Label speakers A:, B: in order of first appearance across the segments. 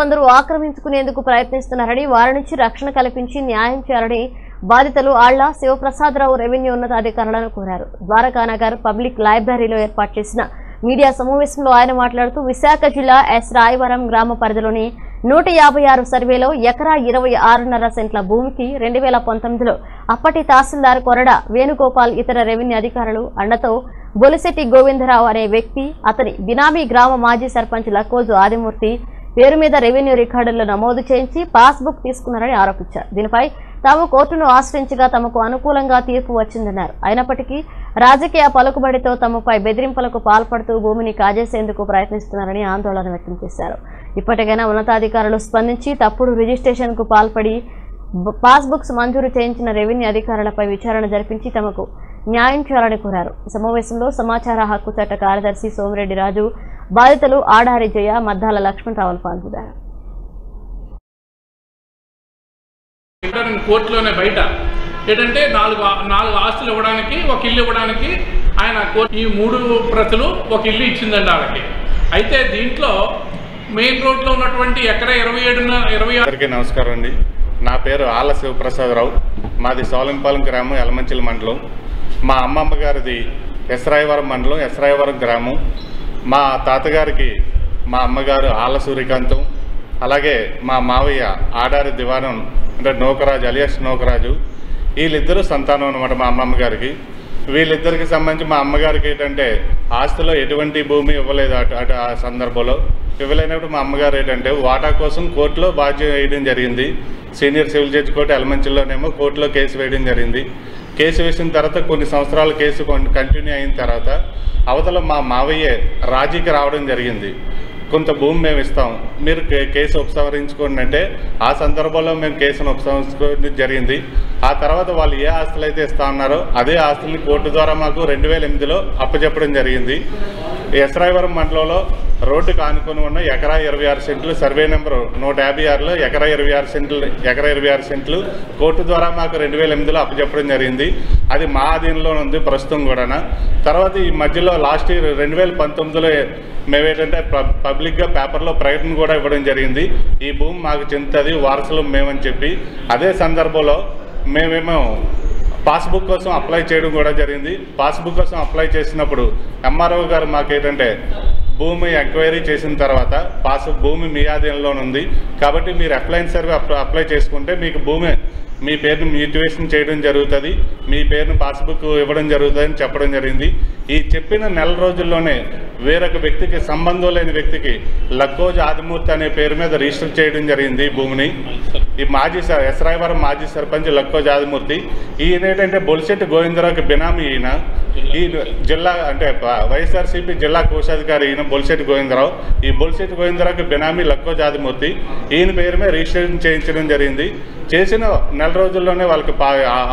A: కొందరు ఆక్రమించుకునేందుకు ప్రయత్నిస్తున్నారని వారి నుంచి రక్షణ కల్పించి న్యాయం చేయాలని బాధితులు ఆళ్ళ శివప్రసాదరావు రెవెన్యూ ఉన్నతాధికారులను కోరారు. ద్వారకానగర్ పబ్లిక్ లైబ్రరీలో ఏర్పాటు చేసిన మీడియా సమావేశంలో ఆయన మాట్లాడుతూ విశాఖ జిల్లా ఎస్. రాయవరం గ్రామ పరిధిలోని నూట యాభై ఆరు సర్వేలో ఎకరా ఇరవై ఆరున్నర సెంట్ల భూమికి రెండు వేల పంతొమ్మిదిలో అప్పటి తహసీల్దార్ కొరడ వేణుగోపాల్ ఇతర రెవెన్యూ అధికారులు అండతో బొలిశెట్టి గోవిందరావు అనే వ్యక్తి అతని బినామీ గ్రామ మాజీ సర్పంచ్ లక్కోజు ఆదిమూర్తి పేరు మీద రెవెన్యూ రికార్డుల్లో నమోదు చేయించి పాస్బుక్ తీసుకున్నారని ఆరోపించారు. దీనిపై తాము కోర్టును ఆశ్రయించగా తమకు అనుకూలంగా తీర్పు వచ్చిందన్నారు. అయినప్పటికీ రాజకీయ పలుకుబడితో తమపై బెదిరింపులకు పాల్పడుతూ భూమిని కాజేసేందుకు ప్రయత్నిస్తున్నారని ఆందోళన వ్యక్తం చేశారు. ఇప్పటికైనా ఉన్నతాధికారులు స్పందించి తప్పుడు రిజిస్ట్రేషన్కు పాల్పడి పాస్బుక్స్ మంజూరు చేయించిన రెవెన్యూ అధికారులపై విచారణ జరిపించి తమకు న్యాయం చేయాలని కోరారు. సమావేశంలో సమాచార హక్కు చట్ట కార్యదర్శి సోమిరెడ్డి రాజు బాధితులు ఆడారి జయ మద్దాల లక్ష్మణరావులు పాల్గొన్నారు.
B: కోర్టులోనే బయట. ఏంటంటే నాలుగు నాలుగు ఆస్తులు ఇవ్వడానికి ఒక ఇల్లు ఇవ్వడానికి ఆయన కోర్టు ఈ మూడు ప్రతులు ఒక ఇల్లు ఇచ్చిందండి వాళ్ళకి అయితే దీంట్లో మెయిన్ రోడ్లో ఉన్నటువంటి ఎకరా ఇరవై ఏడున్న ఇరవై ఆరు
C: అందరికీ నమస్కారం అండి. నా పేరు ఆళ్ళ శివప్రసాదరావు. మాది సోలంపాలెం గ్రామం ఎలమంచిల మండలం. మా అమ్మమ్మ గారిది ఎస్రాయవరం మండలం ఎస్రాయవరం గ్రామం. మా తాతగారికి మా అమ్మగారు ఆళ్ళ సూర్యకాంతం. అలాగే మా మావయ్య ఆడారి దివానం అంటే నోకరాజు అలియాస్ నోకరాజు. వీళ్ళిద్దరూ సంతానం అనమాట మా అమ్మమ్మ గారికి వీళ్ళిద్దరికి సంబంధించి మా అమ్మగారికి ఏంటంటే ఆస్తిలో ఎటువంటి భూమి ఇవ్వలేదు అటు అటు ఆ సందర్భంలో. ఇవ్వలేనప్పుడు మా అమ్మగారు ఏంటంటే వాటా కోసం కోర్టులో బాధ్యత వేయడం జరిగింది. సీనియర్ సివిల్ జడ్జి కోర్టు ఎలమంచిలోనేమో కోర్టులో కేసు వేయడం జరిగింది. కేసు వేసిన తర్వాత కొన్ని సంవత్సరాలు కేసు కంటిన్యూ అయిన తర్వాత అవతల మా మావయ్యే రాజీకి రావడం జరిగింది. కొంత భూమి మేము ఇస్తాం. మీరు కే- కేసు ఉపసంహరించుకోండి అంటే ఆ సందర్భంలో మేము కేసును ఉపసంహరించుకోవడం జరిగింది. ఆ తర్వాత వాళ్ళు ఏ ఆస్తులు అయితే ఇస్తా ఉన్నారో అదే ఆస్తుల్ని కోర్టు ద్వారా మాకు రెండు వేల ఎనిమిదిలో అప్పచెప్పడం జరిగింది. ఎస్రాయవరం మండలంలో రోడ్డుకు ఆనుకొని ఉన్న ఎకరా ఇరవై ఆరు సెంట్లు సర్వే నెంబర్ నూట యాభై ఆరులో ఎకరా ఇరవై ఆరు సెంట్లు ఎకరా ఇరవై ఆరు సెంట్లు. కోర్టు ద్వారా మాకు రెండు వేల ఎనిమిదిలో అప్పచెప్పడం జరిగింది. అది మా అధీనంలో ఉంది ప్రస్తుతం కూడా తర్వాత ఈ మధ్యలో లాస్ట్ ఇయర్ రెండు వేల పంతొమ్మిదిలో మేమేంటంటే పబ్- పబ్లిక్గా పేపర్లో ప్రకటన కూడా ఇవ్వడం జరిగింది. ఈ భూమి మాకు చెందుతుంది వారసులు మేమని చెప్పి. అదే సందర్భంలో మేమేమో పాస్బుక్ కోసం అప్లై చేయడం కూడా జరిగింది. పాస్బుక్ కోసం అప్లై చేసినప్పుడు ఎంఆర్ఓ గారు మాకేంటంటే భూమి ఎంక్వైరీ చేసిన తర్వాత పాస్ భూమి మీ ఆధీనంలోనుంది కాబట్టి మీరు అప్లైన్ సర్వే అప్లై చేసుకుంటే మీకు భూమి మీ పేరును మ్యూటివేషన్ చేయడం జరుగుతుంది. మీ పేరును పాస్బుక్ ఇవ్వడం జరుగుతుంది అని చెప్పడం జరిగింది. ఈ చెప్పిన నెల రోజుల్లోనే వేరొక వ్యక్తికి సంబంధం లేని వ్యక్తికి లక్కోజ్ ఆదిమూర్తి అనే పేరు మీద రిజిస్టర్ చేయడం జరిగింది భూమిని. ఈ మాజీ సర్ ఎస్రాయవరం మాజీ సర్పంచ్ లక్కోజ్ ఆదిమూర్తి. ఈయన ఏంటంటే బొలిశెట్టి గోవిందరావుకి బినామీ ఈయన. ఈ జిల్లా అంటే వైఎస్ఆర్సీపీ జిల్లా కోశాధికారి ఈయన బొలిశెట్టి గోవిందరావు. ఈ బొలిశెట్టి గోవిందరావుకి బినామీ లక్కోజ్ ఆదిమూర్తి. ఈయన పేరు మీద రిజిస్ట్రేషన్ చేయించడం జరిగింది. చేసిన నెల రోజుల్లోనే వాళ్ళకి పా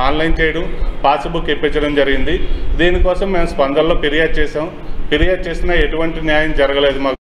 C: ఆన్లైన్ చేయడం పాస్బుక్ ఇప్పించడం జరిగింది. దీనికోసం మేము స్పందనలో ఫిర్యాదు చేసాం ఫిర్యాదు చేసినా ఎటువంటి న్యాయం జరగలేదు మాకు.